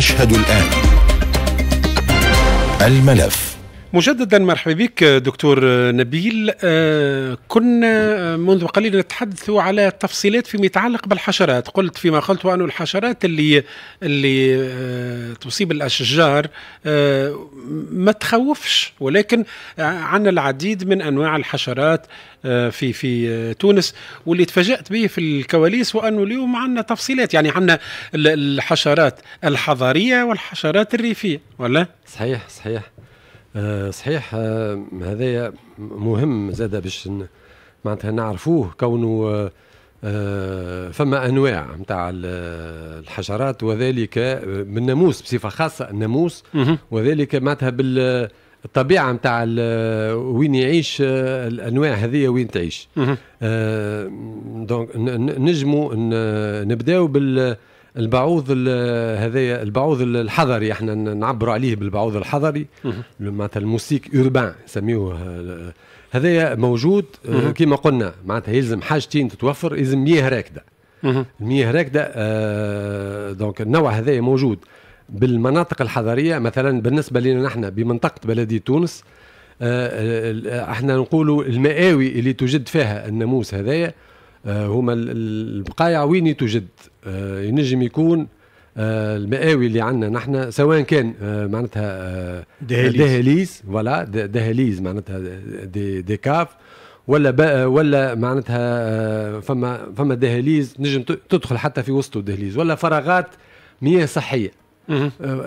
المشهد الآن. الملف. مجددا مرحبا بك دكتور نبيل. آه، كنا منذ قليل نتحدث على التفصيلات فيما يتعلق بالحشرات. قلت فيما قلت أن الحشرات اللي اللي آه، تصيب الأشجار آه، ما تخوفش ولكن عندنا العديد من أنواع الحشرات في في تونس. واللي تفاجأت به في الكواليس وأنه اليوم عندنا تفصيلات يعني عندنا الحشرات الحضارية والحشرات الريفية ولا؟ صحيح صحيح. آه صحيح آه هذايا مهم زاد باش معناتها نعرفوه كونه آه فما أنواع نتاع الحشرات وذلك بالناموس بصفة خاصة الناموس. وذلك معناتها بالطبيعه نتاع وين يعيش آه، الأنواع هذه وين تعيش. آه donc نجموا نبداو بال البعوض هذايا البعوض الحضري إحنا نعبروا عليه بالبعوض الحضري معناتها ال moustique urbain نسميوه هذايا موجود آه، كما قلنا معناتها يلزم حاجتين تتوفر يلزم مياه راكدة. المياه راكدة آه donc النوع هذايا موجود. بالمناطق الحضرية مثلا بالنسبة لنا نحن بمنطقة بلديه تونس آه, إحنا نقولوا المآوي اللي توجد فيها الناموس هذايا آه، هما البقايع وين توجد ينجم يكون آه، المآوي اللي عندنا نحن سواء كان معناتها دهاليز دهاليز ولا دهاليز معناتها دي, دي كاف ولا بقى ولا معناتها فما فما دهاليز نجم تدخل حتى في وسطه دهليز ولا فراغات مياه صحية.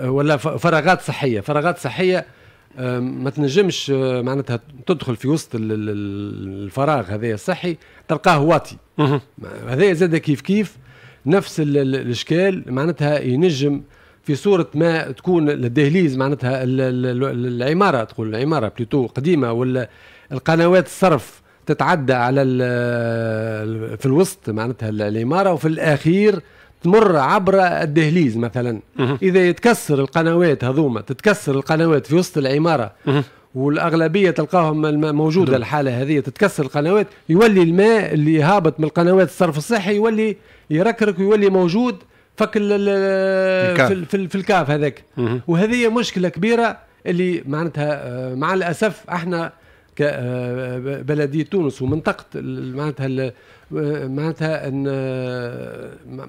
ولا فراغات صحية. فراغات صحية ما تنجمش معناتها تدخل في وسط الفراغ هذا الصحي تلقاه واطي. هذا زاد كيف كيف نفس الإشكال معناتها ينجم في صورة ما تكون الدهليز معناتها العمارة تقول العمارة بلوتو قديمة ولا القنوات الصرف تتعدى على في الوسط معناتها العمارة وفي الأخير تمر عبر الدهليز مثلا. إذا يتكسر القنوات هذوما تتكسر القنوات في وسط العمارة والأغلبية تلقاهم موجودة الحالة هذه تتكسر القنوات يولي الماء اللي هابط من القنوات الصرف الصحي يولي يركرك ويولي موجود فك في, في, في الكاف هذاك. وهذه مشكلة كبيرة اللي معناتها آه، مع الأسف إحنا كبلديه تونس ومنطقة معناتها معناتها أن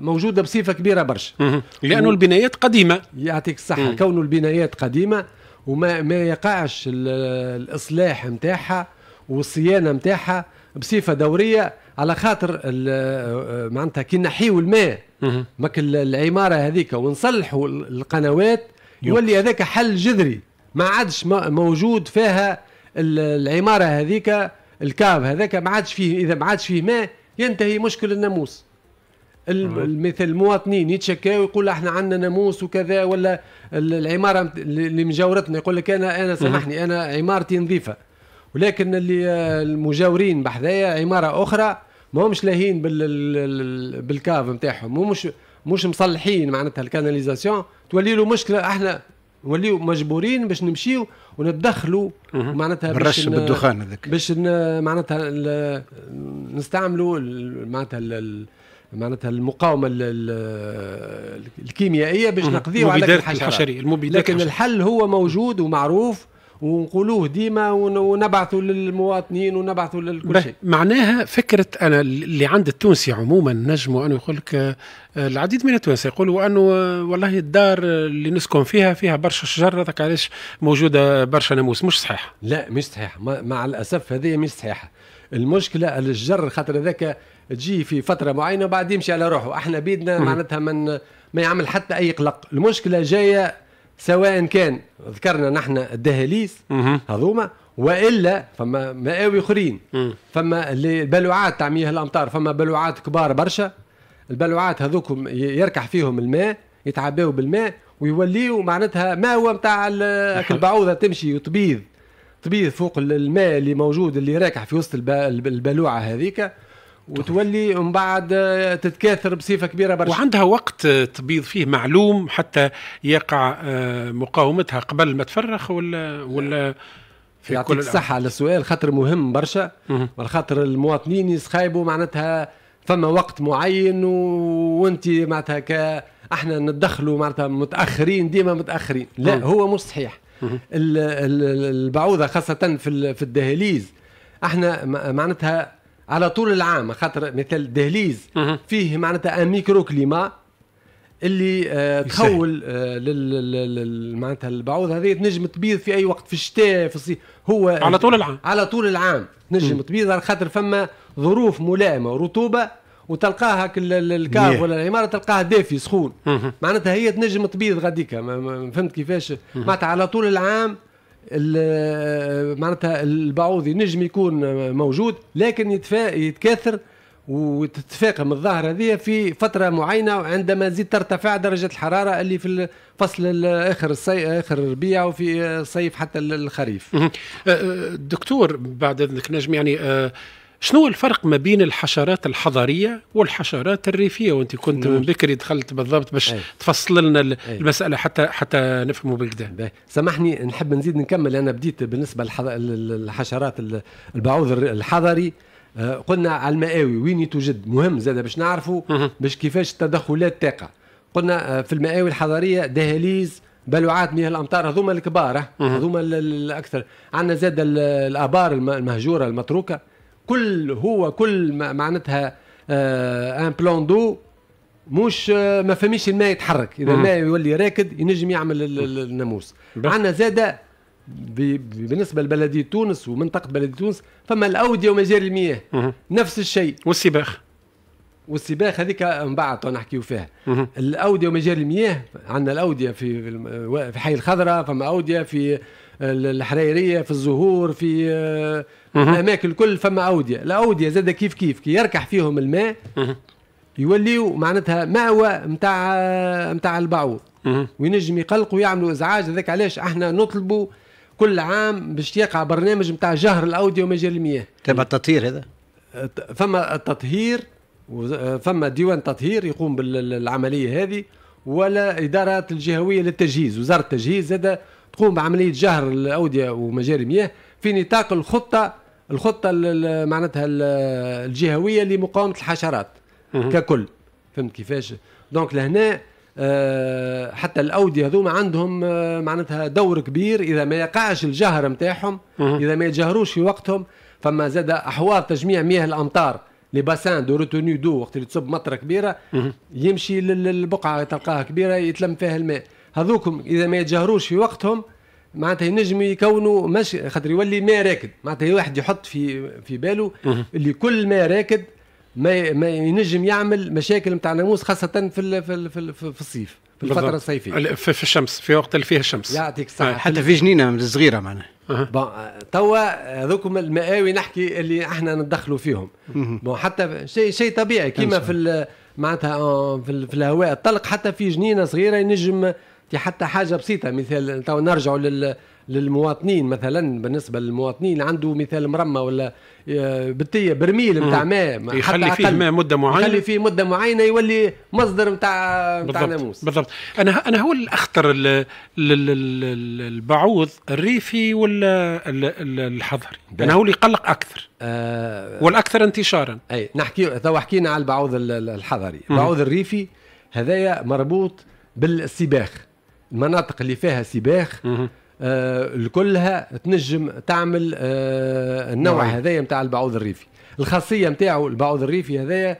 موجودة بصفة كبيرة برشا. لأنه البنايات قديمة. يعطيك الصحة. كونه البنايات قديمة وما ما يقعش الإصلاح نتاعها والصيانة نتاعها بصفة دورية على خاطر معناتها كي نحيو الماء ماك العمارة هذيك ونصلحوا القنوات يولي هذاك حل جذري. ما عادش موجود فيها العمارة هذيك الكاب هذاك ما عادش فيه إذا ما عادش فيه ماء ينتهي مشكل الناموس. مثل المواطنين يتشكاو يقول إحنا عندنا ناموس وكذا ولا العمارة اللي مجاورتنا يقول لك أنا أنا سامحني أنا عمارتي نظيفة. ولكن اللي المجاورين بحذايا عمارة أخرى ما همش لاهين بال بالكاف نتاعهم مش مش مصلحين معناتها الكاناليزاسيون. تولي له مشكلة إحنا نوليو مجبورين باش نمشيو ونتدخلوا معناتها باش بالدخان هذاك. باش معناتها نستعملوا معناتها معناتها المقاومة الكيميائية باش نقضيو على الحشرات. لكن الحل هو موجود ومعروف ونقولوه ديما ونبعثوا للمواطنين ونبعثوا لكل شيء. معناها فكرة أنا اللي عند التونسي عموما نجموا أنه يقول لك آه، العديد من التوانسه يقولوا أنه آه، والله الدار اللي نسكن فيها فيها برشا شجر هذاك علاش موجودة برشا ناموس. مش صحيح. لا مش صحيح. مع الأسف هذه مش صحيحة. المشكلة الشجر خاطر ذاك تجي في فترة معينة وبعد يمشي على روحه. أحنا بيدنا معناتها من ما يعمل حتى أي قلق. المشكلة جاية سواء كان ذكرنا نحن الدهاليز هذوما وإلا فما مآوي آخرين. فما البلوعات تاع مياه الأمطار فما بلوعات كبار برشا. البلوعات هذوكم يركح فيهم الماء يتعباو بالماء ويوليوا معناتها ما هو نتاع البعوضة تمشي وتبيض. تبيض فوق الماء اللي موجود اللي راكح في وسط البلوعة هذيك وتولي من بعد تتكاثر بصفة كبيرة برشا. وعندها وقت تبيض فيه معلوم حتى يقع آه، مقاومتها قبل ما تفرخ ولا ولا في يعطيك الصحة على السؤال خاطر مهم برشا. خاطر المواطنين يسخايبوا معناتها فما وقت معين وانت معناتها ك إحنا ندخلوا معناتها متأخرين ديما متأخرين. لا مم. هو مش صحيح. مم. ال- ال- البعوضة خاصة في ال- في الدهاليز. إحنا معناتها على طول العام خاطر مثل الدهليز مهم. فيه معناتها أن ميكرو كليما اللي آه. تخول آه لل- لل- لل- معناتها البعوض هذه تنجم تبيض في أي وقت في الشتاء في الصيف هو على طول العام على طول العام تنجم تبيض على خاطر فما ظروف ملائمة ورطوبة وتلقاها الكاف. ولا العمارة تلقاها دافي سخون. معناتها هي تنجم تبيض غاديكا ما- ما- فهمت كيفاش معناتها على طول العام ال- معناتها البعوض ينجم يكون موجود لكن يتفا يتكاثر وتتفاقم الظاهرة هذه في فترة معينة عندما تزيد ترتفع درجة الحرارة اللي في الفصل ال- اخر الصيف آخر الربيع وفي الصيف حتى الخريف. آه، آه، دكتور بعد إذنك نجم يعني آه، شنو الفرق ما بين الحشرات الحضريه والحشرات الريفية وانت كنت من بكري دخلت بالضبط باش أي. تفصل لنا أي. المسألة حتى حتى نفهموا بالكدا. سامحني نحب نزيد نكمل أنا بديت بالنسبة للحشرات البعوض الحضري آه، قلنا على المآوي وين يتوجد مهم زاد باش نعرفوا. باش كيفاش التدخلات تقع قلنا آه، في المآوي الحضريه دهاليز بلوعات مياه الأمطار هذوما الكبار. هذوما ال- ال- الأكثر عندنا زاد ال- الآبار الم- المهجورة المتروكة كل هو كل ما- معناتها un plan d'eau مش آه، ما فهميش الماء يتحرك إذا. الماء يولي راكد ينجم يعمل ال- ال- الناموس. عندنا زاده بالنسبة لبلديه تونس ومنطقة بلديه تونس فما الاوديه ومجاري المياه. نفس الشيء والسباخ والسباخ هذيك من بعد نحكيو فيها. الاوديه ومجاري المياه عندنا الأودية في في حي الخضراء فما أودية في الحريرية في الزهور في آه،. الأماكن الكل فما أودية. الاوديه زاد كيف كيف كي يركح فيهم الماء. يوليوا معناتها مأوى نتاع نتاع البعوض. وينجم يقلقوا ويعملوا إزعاج. هذاك علاش؟ إحنا نطلبوا كل عام باش يقع برنامج نتاع جهر الأودية ومجال المياه. تبع التطهير هذا؟ فما التطهير فما ديوان تطهير يقوم بالعملية هذه ولا إدارات الجهوية للتجهيز. وزارة التجهيز زاد تقوم بعملية جهر الأودية ومجاري المياه في نطاق الخطة الخطة ال- ال- معناتها ال- الجهوية لمقاومة الحشرات. ككل فهمت كيفاش دونك لهنا آه، حتى الأودية هذوما عندهم آه، معناتها دور كبير إذا ما يقعش الجهر نتاعهم. إذا ما يتجهروش في وقتهم فما زاد أحواض تجميع مياه الأمطار les bassins de retenue d'eau وقت اللي تصب مطرة كبيرة. يمشي لل- للبقعة تلقاها كبيرة يتلم فيها الماء هذوكم إذا ما يتجهروش في وقتهم معناتها ينجموا يكونوا مش خاطر يولي ماء راكد. معناتها واحد يحط في في باله. اللي كل ماء راكد ما ما ينجم يعمل مشاكل نتاع ناموس خاصة في ال في ال في, ال في الصيف في الفترة بالضبط. الصيفية. ال- في في الشمس في وقت اللي فيه الشمس. يعطيك الصحة. حتى في جنينة صغيره معناها. بون توا هذوكم المآوي نحكي اللي إحنا ندخلوا فيهم. bon حتى شيء شيء طبيعي. كيما في ال- معناتها آه، في, في الهواء الطلق حتى في جنينة صغيرة ينجم في حتى حاجة بسيطة. مثال تو نرجعوا لل للمواطنين مثلا. بالنسبة للمواطنين عنده مثال مرمى ولا آه، بتية برميل نتاع ماء يخلي فيه. ماء مدة معينة. يخلي فيه مدة معينة يولي مصدر نتاع نتاع ناموس. بالضبط. أنا أنا هو الاخطر ال- ال- ال- ال- البعوض الريفي ولا ال- ال- الحضري أنا هو اللي يقلق أكثر. آه والأكثر انتشارا. أي نحكي تو حكينا على البعوض ال- ال- الحضري البعوض الريفي هذايا مربوط بالسباخ. المناطق اللي فيها سباخ. آه كلها تنجم تعمل آه النوع. هذايا نتاع البعوض الريفي الخاصية نتاعو البعوض الريفي هذايا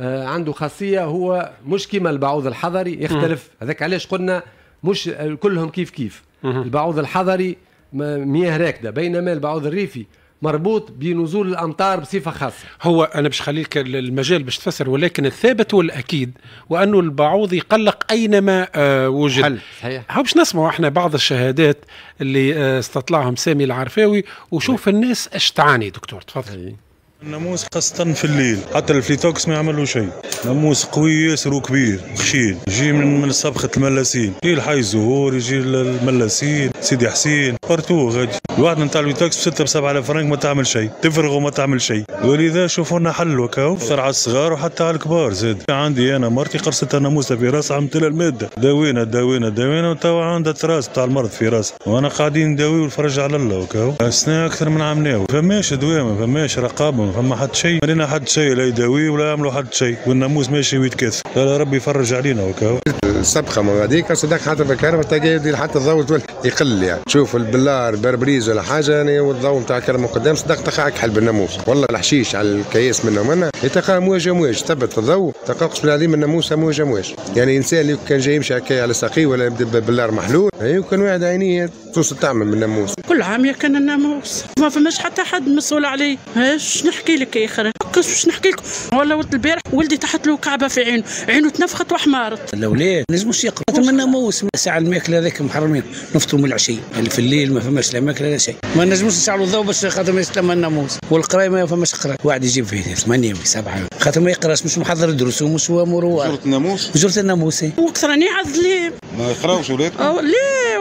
آه عنده خاصية هو مش كيما البعوض الحضري يختلف هذاك علاش قلنا مش كلهم كيف كيف. البعوض الحضري مياه راكدة بينما البعوض الريفي مربوط بنزول الأمطار بصفة خاصة. هو أنا باش خليك المجال باش تفسر ولكن الثابت والأكيد وانه البعوض يقلق أينما آه وجد. حل صحيح. هو باش نسمعوا إحنا بعض الشهادات اللي آه، استطلعهم سامي العرفاوي وشوف الناس اش تعاني دكتور تفضل. أي. الناموس خاصة في الليل حتى ال Fly-Tox ما يعمل له شيء. ناموس قوي ياسر وكبير خشين يجي من من صبخة الملاسين. يجي الحي الزهور يجي الملاسين. سيدي حسين. partout غادي. الواحد نتاع ال Fly-Tox بستة بسبعة آلاف فرنك ما تعمل شيء. تفرغ وما تعمل شيء. ولذا شوفوا لنا حل وكاو. على الصغار وحتى على الكبار زاد. عندي أنا مرتي قرصتها ناموسة في راسها عملت لها المادة داوينا داوينا داوينا وتوا عندها trace بتاع المرض في راسها. وأنا قاعدين نداوي والفرج على الله وكاو. السنة أكثر من عمناو فماش دواء ما فماش رقابة ما فما حد شيء. ما لنا حد شيء لا يداوي ولا يعملوا حد شيء. والناموس ماشي ويتكاثر. ربي يفرج علينا وكاو. السبخة من غاديك. صدق حتى في الكهرباء تلقى يدير حتى الضوء يقل يعني تشوف البلار pare-brise ولا حاجة يعني والضوء نتاع الكهرباء قدام صدق تلقى كحل بالناموس. والله الحشيش على الكياس منه ومنه تلقى موجة موج ثبت في الضوء تلقى قسم العظيم الناموس موجة موج يعني إنسان اللي كان جاي يمشي على ساقيه ولا يبدأ بالنار محلول يمكن واحد عينيه توصل تعمل من الناموس كل عام كان الناموس ما فماش حتى حد مسؤول عليه إيش نحكي لك يا أخي؟ واش نحكي لكم والله ولد البارح ولدي تحت له كعبة في عينه. عينه تنفخت واحمرت الاولاد لازموش يقرأ. من الناموس ساعة الماكلة هذاك محرمين. نفطروا من العشي يعني في الليل ما فماش لا ماكلة لا شيء. ما نجموش نشعلوا الضوء باش خاطر ما يسلم الناموس. والقراية ما فماش قراء واحد يجيب فيه ثمانية سبعة. خاطر ما يقراش. مش محضر دروس ومش مروة. جرة الناموس جرة الناموس وأكثر راني عزلي ما يقراوش ولادكم؟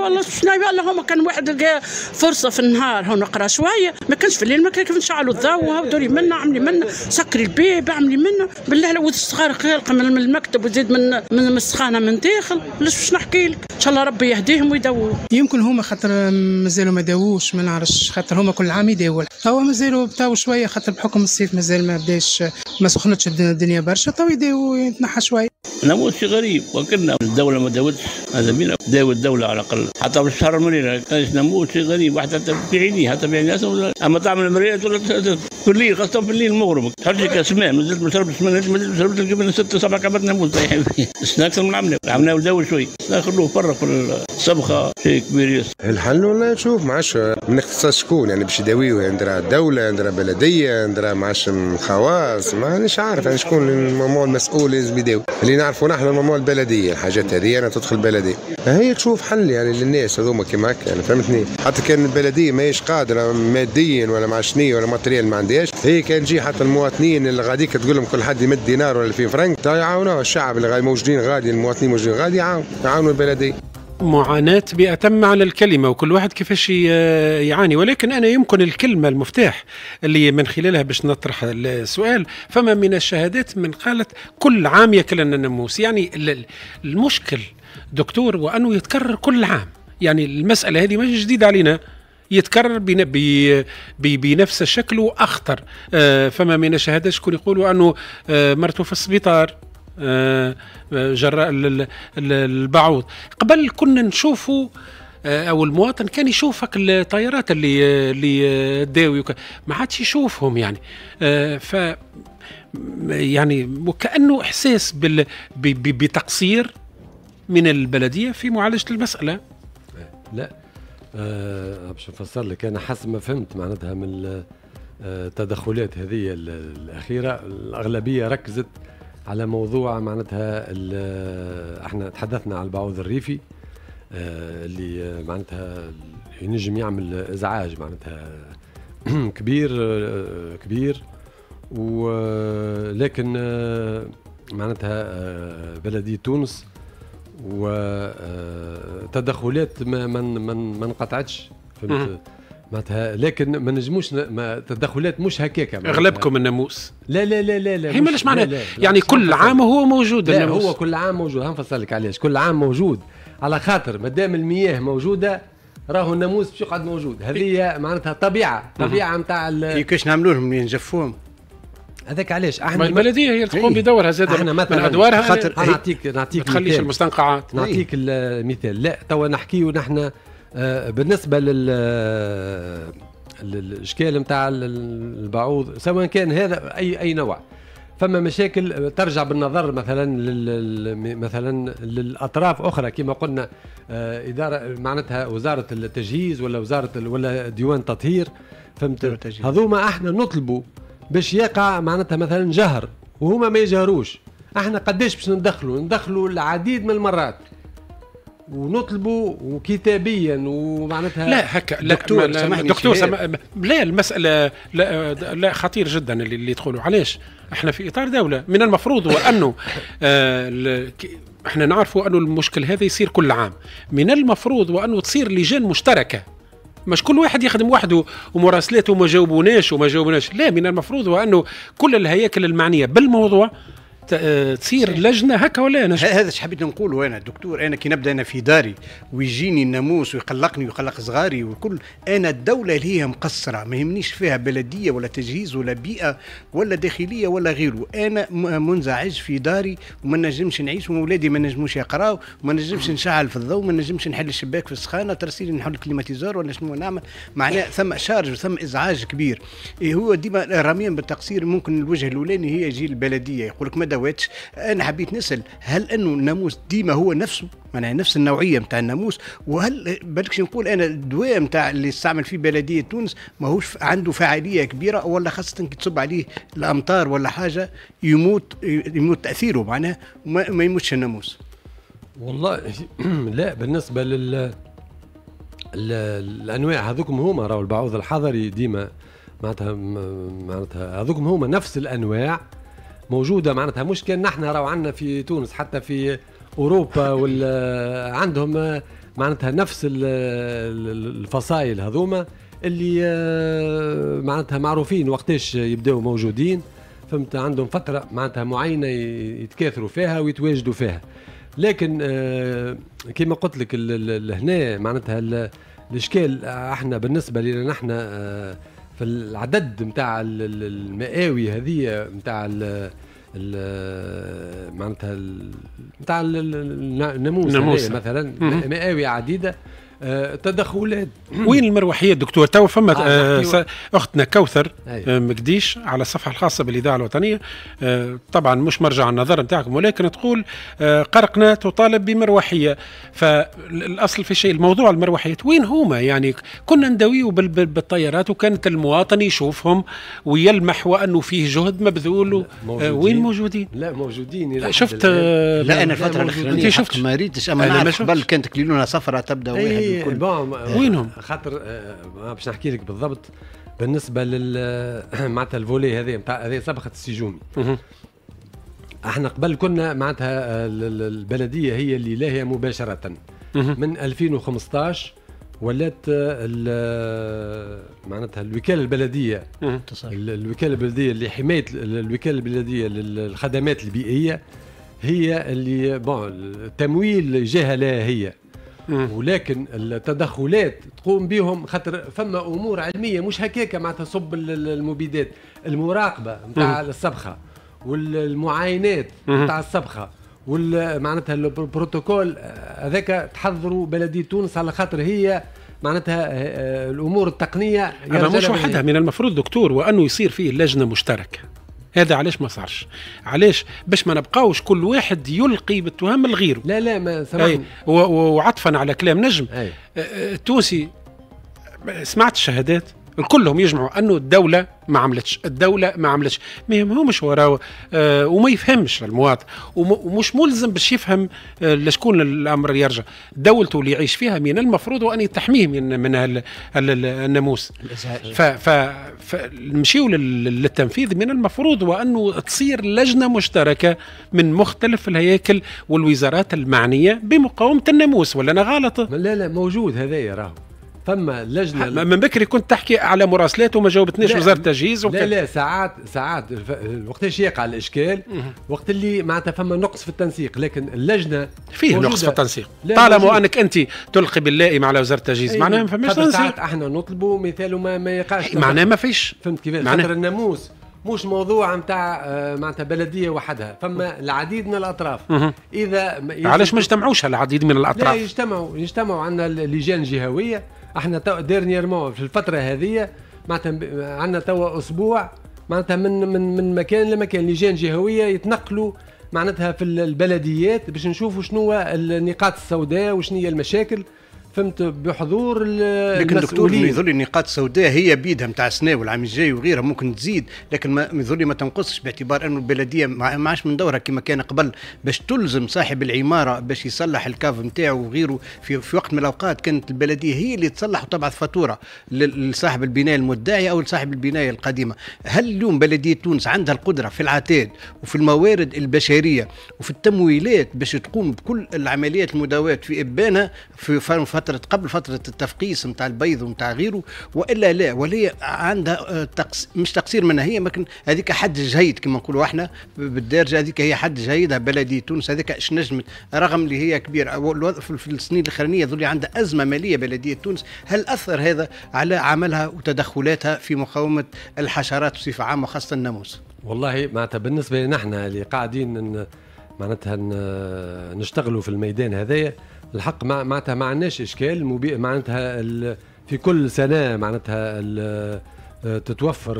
أو ليه والله اللهم كان واحد لقى فرصة في النهار هو نقرأ شوية. ما كانش في الليل ما كان نشعلوا الضوء دوري منا عملي منا سكري البيب اعملي منا بالله لو الصغار خلق من المكتب وزيد من من السخانه من داخل ليش باش نحكي لك؟ إن شاء الله ربي يهديهم ويدووا يمكن هما خاطر مازالوا ما داووش ما نعرفش. خاطر هما كل عام يداول. هو مازالوا بتاو شوية خاطر بحكم الصيف مازال ما بداش ما سخنتش الدنيا برشا تو يداو يتنحى شوية. ناموس غريب وكلنا الدولة ما داوتش هذا مين؟ داوي الدولة على الأقل. حتى في الشهر المريرة كانش ناموس غريب حتى في عينيه حتى في عينيه. أما تعمل المريرة ولا في الليل خاصة في الليل المغرب. تحرجي كاس ماء ما زلت بشرب ما زلت شربت قبل ست سبع كعبات ناموس إحنا أكثر من عملنا عملنا وداول شوي. خلوه برا في الصبخة شيء كبير ياسر الحل ولا تشوف معاش من اختصاص شكون؟ يعني باش يداويوه عندنا دولة عندنا بلدية عندنا معاش خواص. مانيش عارف يعني شكون normalement المسؤول لازم يداوي. اللي نعرفوا نحن normalement البلدية الحاجات هذه أنا تدخل بلدية هي تشوف حل يعني للناس هذوما كيما هكا يعني فهمتني؟ حتى كان البلدية ماهيش قادرة ماديا ولا معشنية ولا matériel ما عندهاش هي كان تجي حتى المواطنين اللي غاديك تقول لهم كل حد يمد دينار ولا 2000 فرنك يعاونوا الشعب اللي موجودين غادي المواطنين موجودين غادي يعاونوا البلدية معاناة بأتم معنى الكلمة وكل واحد كيفاش يعاني. ولكن أنا يمكن الكلمة المفتاح اللي من خلالها باش نطرح السؤال فما من الشهادات من قالت كل عام ياكلنا الناموس يعني المشكل دكتور وأنه يتكرر كل عام. يعني المسألة هذه مش جديدة علينا. يتكرر بنفس الشكل وأخطر. فما من الشهادات شكون يقولوا أنه مرته في السبيطار جراء البعوض. قبل كنا نشوفوا أو المواطن كان يشوفك الطيارات اللي اللي تداوي ما عادش يشوفهم يعني. ف يعني وكأنه إحساس بال بتقصير من البلدية في معالجة المسألة. لا. باش نفسر لك أنا حسب ما فهمت معناتها من التدخلات هذه الأخيرة. الأغلبية ركزت على موضوع معناتها إحنا تحدثنا على البعوض الريفي اللي معناتها ينجم يعمل إزعاج معناتها كبير كبير. ولكن معناتها بلديه تونس وتدخلات ما من من ما انقطعتش فهمت؟ معناتها لكن ما نجموش ما تدخلات مش هكاك أغلبكم الناموس. لا لا لا لا لا هي مالاش معناها؟ يعني كل عام هو موجود لا الناموس. هو كل عام موجود. هنفصل لك علاش. كل عام موجود. على خاطر ما دام المياه موجودة راهو الناموس باش يقعد موجود. هذه معناتها طبيعة طبيعة نتاع كيفاش نعملوا لهم نجفوهم. هذاك علاش؟ أحنا البلديه هي اللي تقوم بدورها زاد إحنا من أدوارها خاطر نعطيك نعطيك ما تخليش المستنقعات. نعطيك المثال لا توا نحكيو نحن بالنسبة لل الإشكال نتاع البعوض سواء كان هذا اي أي نوع. فما مشاكل ترجع بالنظر مثلا لل مثلا للأطراف أخرى. كما قلنا اداره معناتها وزارة التجهيز ولا وزارة ولا ديوان تطهير فهمت؟ هذوما إحنا نطلبوا باش يقع معناتها مثلا جهر وهما ما يجهروش. إحنا قداش باش ندخلوا؟ ندخلوا العديد من المرات. ونطلبوا وكتابيا ومعناتها لا هكا لا دكتور لا دكتور سم... لا المسألة لا, لا خطير جدا اللي, اللي يدخلوا. علاش؟ إحنا في إطار دولة. من المفروض وانه آه إحنا نعرفوا أنه المشكل هذا يصير كل عام. من المفروض وانه تصير لجان مشتركة. مش كل واحد يخدم وحده ومراسلاته ما جاوبوناش وما جاوبوناش. لا من المفروض وانه كل الهياكل المعنية بالموضوع تصير لجنة هكا ولا أنا هذا إيش حبيت نقوله أنا. دكتور أنا كي نبدأ أنا في داري ويجيني الناموس ويقلقني ويقلق صغاري والكل أنا الدولة اللي هي مقصرة ما يهمنيش فيها بلدية ولا تجهيز ولا بيئة ولا داخلية ولا غيره. أنا منزعج في داري وما نجمش نعيش واولادي ما نجموش يقراوا وما نجمش نشعل في الضوء ما نجمش نحل الشباك في السخانة ترسيلي نحل ال climatiseur ولا شنو نعمل. معناه ثم charge وثم إزعاج كبير. إيه هو ديما رميا بالتقصير ممكن الوجه الأولاني هي يجي البلدية. يقول لك ما دواتش أنا حبيت نسأل هل أنه الناموس ديما هو نفسه؟ معناها نفس النوعية نتاع الناموس. وهل بالكش نقول أنا الدواء نتاع اللي استعمل فيه بلدية تونس ماهوش عنده فعاليه كبيرة ولا خاصة كي تصب عليه الأمطار ولا حاجة يموت يموت تأثيره معناها ما, يموتش الناموس. والله لا بالنسبة لل ال- الأنواع هذوكم هما راهو البعوض الحضري ديما معناتها معناتها هذوكم هما نفس الأنواع موجودة معناتها. مش كان نحن راهو عندنا في تونس حتى في أوروبا ولا عندهم معناتها نفس ال- ال- الفصائل هذوما اللي آه، معناتها معروفين وقتاش يبداوا موجودين. فهمت؟ عندهم فترة معناتها معينة يتكاثروا فيها ويتواجدوا فيها. لكن آه، كما قلت لك هنا معناتها ال- الإشكال آه، أحنا بالنسبة لنا نحن آه، في العدد نتاع المئاوي هذه نتاع معناتها نتاع ال- ال- الناموس مثلا مهم. مئاوي عديدة تدخلات وين المروحيات دكتور تو فما آه، آه أختنا كوثر أي. آه مقديش على الصفحة الخاصة بالإذاعة الوطنية آه طبعا مش مرجع النظر نتاعكم ولكن تقول آه قرقنا تطالب بمروحية فالأصل في شيء الموضوع المروحيات وين هما يعني كنا نداويو بال- بال- بالطيارات وكانت المواطن يشوفهم ويلمح وأنه فيه جهد مبذول موجودين. آه وين موجودين لا موجودين حد شفت. آه لا أنا لا، الفترة. الاخرانيه؟ ما ريتش أما أنا قبل. كانت تكليلونا سفرة تبدأ واحد اي الكل. بون وينهم؟ خاطر آه، ما باش نحكي لك بالضبط بالنسبة لل معناتها الفولي هذه نتاع هذه صبغه السجومي. إحنا قبل كنا معناتها آه، ال- ال- البلدية هي اللي لاهيه مباشرة. من 2015 ولات آه، معناتها الوكالة البلدية الوكالة البلدية لحمايه ال- الوكالة البلدية للخدمات البيئيه هي اللي بون التمويل جهه لها هي. ولكن التدخلات تقوم بهم خاطر فما أمور علمية مش هكاك معناتها صب ال- ال- المبيدات. المراقبة نتاع الصبخة والمعاينات. نتاع الصبخة وال معناتها البروتوكول هذاك تحضروا بلديه تونس على خاطر هي معناتها آه، الأمور التقنية هذا مش وحدها من المفروض دكتور وأنه يصير فيه لجنة مشتركة. هذا علاش ما صارش؟ علاش؟ باش ما نبقاوش كل واحد يلقي بالتهم لغيره لا لا ما سامحني و- وعطفا على كلام نجم. أي. آه، آه، التونسي سمعت الشهادات؟ كلهم يجمعوا انه الدولة ما عملتش الدولة ما عملتش. ما يهمهمش وراه آه وما يفهمش المواطن وم- ومش ملزم باش يفهم آه لشكون الأمر يرجع. دولته اللي يعيش فيها من المفروض وان تحميه من من هال هال الناموس. فنمشيو لل- للتنفيذ من المفروض وانه تصير لجنة مشتركة من مختلف الهياكل والوزارات المعنية بمقاومة الناموس ولا أنا غلط؟ لا لا موجود هذايا راهو. فما لجنة من بكري كنت تحكي على مراسلات وما جاوبتنيش لا، وزارة التجهيز لا. لا ساعات ساعات وقتاش يقع الإشكال وقت اللي معناتها فما نقص في التنسيق لكن اللجنة فيه. نقص في التنسيق. لا، طالما. أنك أنت تلقي باللائم على وزارة التجهيز معناها ما فماش تنسيق. ساعات إحنا نطلبوا مثال ما ما يقعش معناها ما فيش. فهمت كيف؟ معناه- خاطر الناموس مش موضوع نتاع آه، معناتها بلدية وحدها. فما العديد من الأطراف. إذا علاش ما اجتمعوش العديد من لا الاطراف يجتمعوا يجتمعوا عندنا اللجان جهويه إحنا تو dernièrement في الفترة هذه معناتها عندنا توا أسبوع معناتها من من من مكان لمكان لجان جهوية يتنقلوا معناتها في ال- البلديات باش نشوفوا شنو النقاط السوداء وشنو هي المشاكل. فهمت بحضور لكن دكتور المسؤولين. يظل النقاط السوداء هي بيدها نتاع السنة والعام الجاي وغيرها ممكن تزيد لكن ما يظل ما تنقصش باعتبار أنه البلدية ما عادش من دورها كما كان قبل باش تلزم صاحب العمارة باش يصلح الكاف نتاعو وغيره في, في وقت من الأوقات كانت البلدية هي اللي تصلح وتبعث فاتورة لصاحب البنايه المدعي أو لصاحب البناية القديمة. هل اليوم بلدية تونس عندها القدرة في العتاد وفي الموارد البشرية وفي التمويلات باش تقوم بكل العمليات المداواة في إبانها في فترة قبل فترة التفقيس نتاع البيض ونتاع غيره وإلا لا ولا عندها آه، تقص مش تقصير منها هي ممكن هذيك حد جيد كما نقولوا إحنا بالدارجه هذيك هي حد جيد بلديه تونس هذيك اش نجمت رغم اللي هي كبيرة في السنين الأخرانية ذولي عندها أزمة مالية بلدية تونس هل أثر هذا على عملها وتدخلاتها في مقاومة الحشرات بصفة عامة خاصه الناموس؟ والله معناتها بالنسبة لنا إحنا اللي قاعدين معناتها نشتغلوا في الميدان هذايا الحق معناتها ما عندناش إشكال معناتها في كل سنة معناتها تتوفر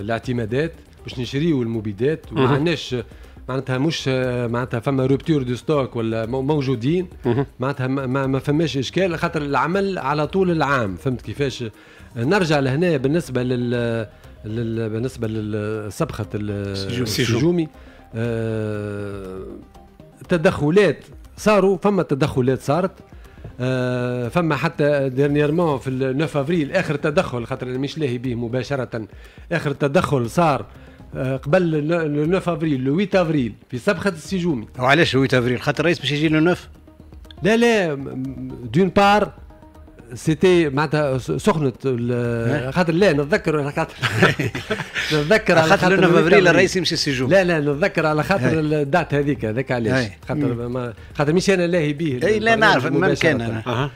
الاعتمادات باش نشريو المبيدات. وما عندناش معناتها مش معناتها فما rupture de stock ولا موجودين. معناتها ما, ما فماش إشكال. خاطر العمل على طول العام. فهمت كيفاش؟ نرجع لهنا بالنسبة لل بالنسبة لسبخة السجومي. آه تدخلات صاروا فما تدخلات صارت. آه فما حتى dernièrement في 9 افريل آخر تدخل خاطر مش لاهي به مباشرة. آخر تدخل صار آه قبل 9 افريل le 8 افريل في سبخة السجومي. وعلاش 8 افريل خاطر الرئيس باش يجي له 9 لا لا دون بار سيتي معناتها سخنت خاطر لا نتذكر خاطر نتذكر على خاطر 9 افريل الرئيس يمشي السجون. لا لا نتذكر على خاطر الدات هذيك هذاك علاش؟ خاطر خاطر مش أنا لاهي به إي لا نعرف ما كان أنا.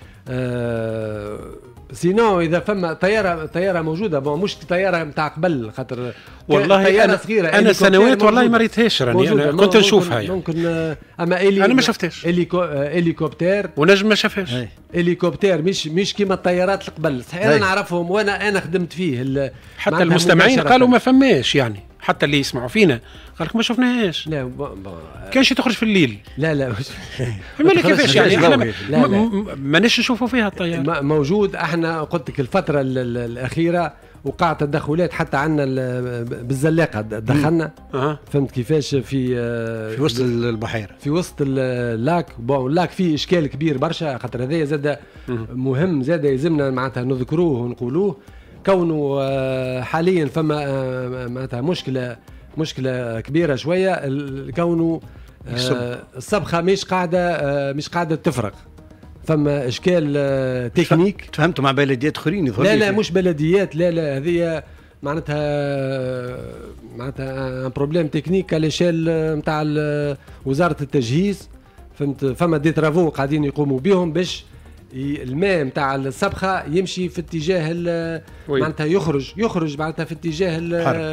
سينو إذا فما طياره طيارة موجودة. بون مش طيارة نتاع قبل خاطر والله طيارة أنا صغيرة. أنا سنوات والله ما ريتهاش راني. أنا كنت نشوفها يعني. ممكن أما إلي أنا ما شفتهاش. إليكو هليكوبتر ونجم ما شافهاش. هليكوبتر مش مش كيما الطيارات القبل. صحيح أنا نعرفهم. وأنا أنا خدمت فيه حتى المستمعين قالوا ما فماش يعني. حتى اللي يسمعوا فينا. قال لك ما شفناهاش. لا كان شي تخرج في الليل. لا لا مش كيفاش يعني؟ إحنا ماناش نشوفوا فيها الطيار. موجود. إحنا قلت لك الفترة الأخيرة وقع تدخلات حتى عندنا بالزلاقة. دخلنا. أه. فهمت كيفاش؟ في في وسط البحيرة. في وسط ال lac bon ال lac فيه إشكال كبير برشا خاطر هذايا زاد مهم زاد يلزمنا معناتها نذكروه ونقولوه. كونه آه، حاليا فما آه، معناتها مشكلة مشكلة كبيرة شوية كونه آه، السبخة مش قاعدة مش قاعدة تفرغ. فما إشكال تكنيك. تفهمتوا مع بلديات أخرين لا لا مش بلديات لا لا هذه معناتها معناتها un problème technique على شال نتاع وزارة التجهيز. فهمت؟ فما des travaux قاعدين يقوموا بهم باش الماء نتاع السبخه يمشي في اتجاه معناتها يخرج يخرج معناتها في اتجاه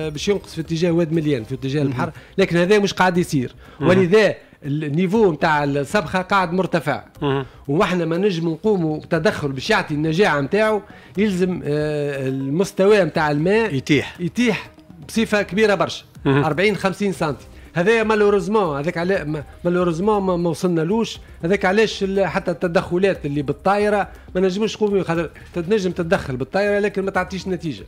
باش ينقص في اتجاه واد مليان في اتجاه البحر. لكن هذا مش قاعد يصير. ولذا ال niveau نتاع السبخه قاعد مرتفع. وإحنا ما نجم نقوموا بتدخل باش يعطي النجاعة نتاعو يلزم آه، المستوى نتاع الماء يتيح. يتيح بصفة كبيرة برشا. 40 50 سنتي. هذايا malheureusement هذاك على malheureusement ما, ما وصلنالوش هذاك علاش حتى التدخلات اللي بالطائرة ما نجموش نقوموا خاطر تنجم تتدخل بالطائرة لكن ما تعطيش نتيجة.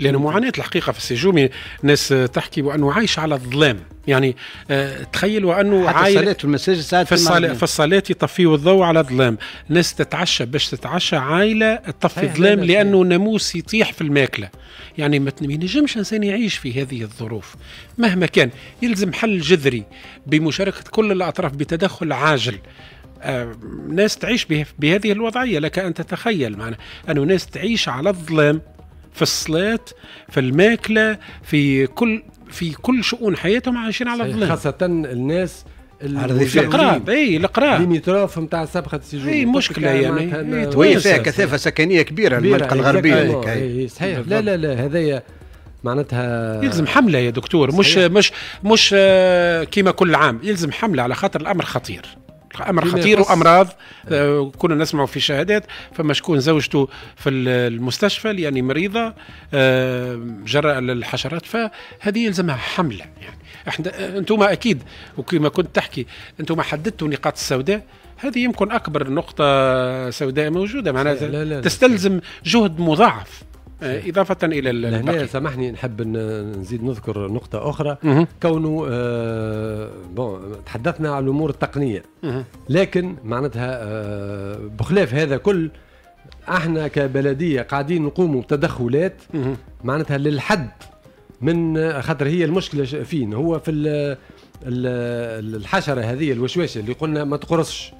لأن معاناة الحقيقة في السجومي ناس تحكي وانه عايش على الظلام. يعني آه تخيل وأنه حتى الصلاة في المساجد ساعات في الصلاة في الصلاة يطفيوا الضوء على الظلام. ناس تتعشى باش تتعشى عائلة تطفي الظلام لأنه ناموس يطيح في الماكلة. يعني ما ينجمش إنسان يعيش في هذه الظروف. مهما كان يلزم حل جذري بمشاركة كل الأطراف بتدخل عاجل. ناس تعيش بهذه الوضعية. لك أن تتخيل معنا أنه ناس تعيش على الظلام في الصلاة في الماكلة في كل في كل شؤون حياتهم عايشين على الظلام. خاصة الناس القراب إي القراب limitrophes نتاع سبخة السجومي إي مشكلة يعني. وهي فيها كثافة سكنية كبيرة المنطقة الغربية هذيك صحيح. لا لا لا هذايا معناتها يلزم حملة يا دكتور مش صحيح. مش مش آه، كيما كل عام. يلزم حملة على خاطر الأمر خطير. أمر خطير وأمراض آه كنا نسمع في شهادات فما شكون زوجته في المستشفى يعني مريضة آه جراء الحشرات فهذه يلزمها حمله يعني. إحنا أنتم أكيد وكما كنت تحكي أنتم حددتوا نقاط السوداء. هذه يمكن أكبر نقطة سوداء موجودة معناتها تستلزم جهد مضاعف. آه، إضافة إلى هنا سامحني نحب نزيد نذكر نقطة أخرى. كونه آه بون تحدثنا عن الأمور التقنية. لكن معناتها آه بخلاف هذا كل إحنا كبلدية قاعدين نقوموا بتدخلات. معناتها للحد من خاطر هي المشكلة فين؟ هو في الحشرة هذه الوشواشة اللي قلنا ما تقرصش.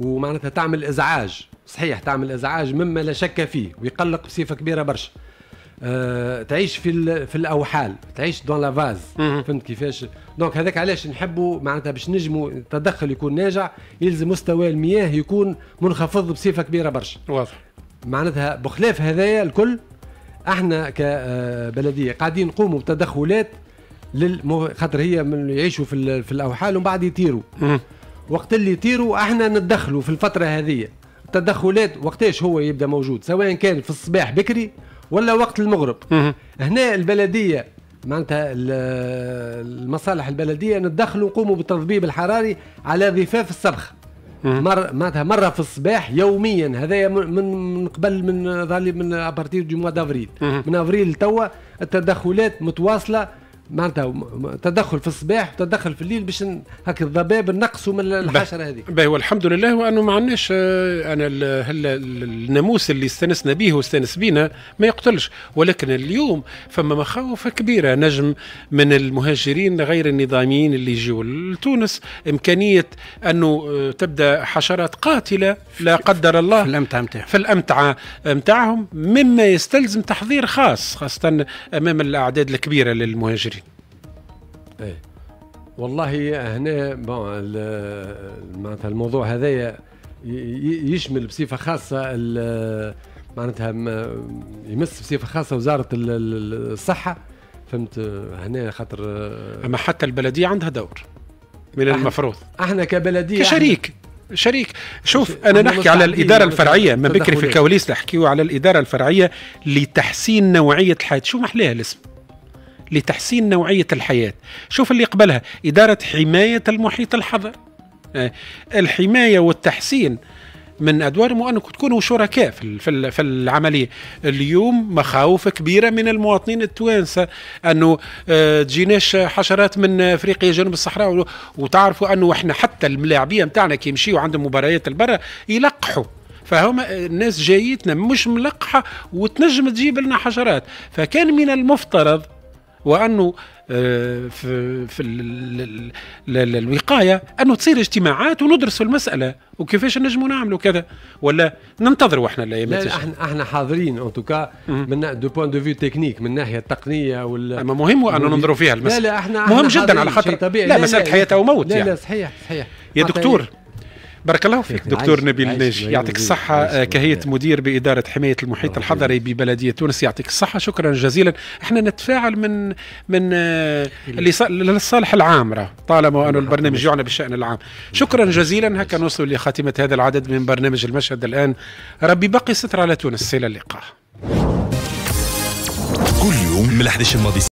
ومعناتها تعمل إزعاج. صحيح تعمل إزعاج مما لا شك فيه ويقلق بصفة كبيرة برشا. أه تعيش في في الأوحال تعيش دون لا فاز فهمت كيفاش؟ دونك هذاك علاش نحبوا معناتها باش نجموا التدخل يكون ناجع يلزم مستوى المياه يكون منخفض بصفة كبيرة برشا. واضح. معناتها بخلاف هذايا الكل إحنا كبلديه قاعدين نقوموا بتدخلات للمو... خاطر هي من يعيشوا في, في الأوحال ومن بعد يطيروا. وقت اللي يطيروا إحنا ندخلوا في الفترة هذه التدخلات وقتاش هو يبدأ موجود؟ سواء كان في الصباح بكري ولا وقت المغرب. هنا البلدية معناتها المصالح البلدية ندخلوا نقوموا بالتضبيب الحراري على ضفاف السبخ مر معناتها مرة في الصباح يوميا من من قبل من ظالي من à partir du mois d'avril من أفريل توا التدخلات متواصلة معناتها تدخل في الصباح وتدخل في الليل باش هكا الضباب نقصوا من الحشرة هذه. باهي والحمد لله وانه ما عندناش آه، أنا الناموس اللي استنسنا به واستنس بينا ما يقتلش. ولكن اليوم فما مخاوف كبيرة نجم من المهاجرين غير النظاميين اللي يجوا لتونس. إمكانية أنه آه، تبدأ حشرات قاتلة لا قدر الله في الأمتعة متاعهم. في الأمتعة متاعهم مما يستلزم تحضير خاص خاصة أمام الأعداد الكبيرة للمهاجرين. إيه. والله هنا معناتها الموضوع هذايا يشمل بصفة خاصة معناتها يمس بصفة خاصة وزارة الصحة. فهمت؟ هنا خاطر أما حتى البلدية عندها دور من المفروض. إحنا كبلدية كشريك شريك. شوف أنا نحكي على الإدارة الفرعية. ما بكري في الكواليس نحكيو على الإدارة الفرعية لتحسين نوعية الحياة. شو محلاها الاسم؟ لتحسين نوعية الحياة. شوف اللي قبلها إدارة حماية المحيط الحضر. آه، الحماية والتحسين من أدوارهم وأنكم تكونوا شركاء في في العملية. اليوم مخاوف كبيرة من المواطنين التوانسة أنه آه، تجيناش حشرات من أفريقيا جنوب الصحراء وتعرفوا أنه إحنا حتى الملاعبية نتاعنا كي يمشيوا عندهم مباريات البرة يلقحوا. فهم الناس جايتنا مش ملقحة وتنجم تجيب لنا حشرات. فكان من المفترض وأنه آه، في في الوقاية أنه تصير اجتماعات وندرسوا المسألة. وكيفاش نجموا نعملوا كذا؟ ولا ننتظروا إحنا الايامات لا إحنا إحنا حاضرين. en tout cas من du point de vue technique من الناحيه التقنية ولا أما مهم ان ننظروا فيها المسألة. لا لا إحنا مهم جدا على خاطر لا مسألة حياة أو موت لا يعني. لا صحيح صحيح. يا دكتور بارك الله فيك دكتور نبيل ناجي. يعطيك الصحة آه، كاهية مدير بإدارة حماية المحيط الحضري ببلدية تونس. يعطيك الصحة شكرا جزيلا. إحنا نتفاعل من من آه، للصالح العام راه طالما أنه البرنامج يعنى بالشأن العام. شكرا جزيلا. هكا نوصل لخاتمة هذا العدد من برنامج المشهد الآن. ربي بقي ستر على تونس. إلى اللقاء. كل يوم من 11 الماضي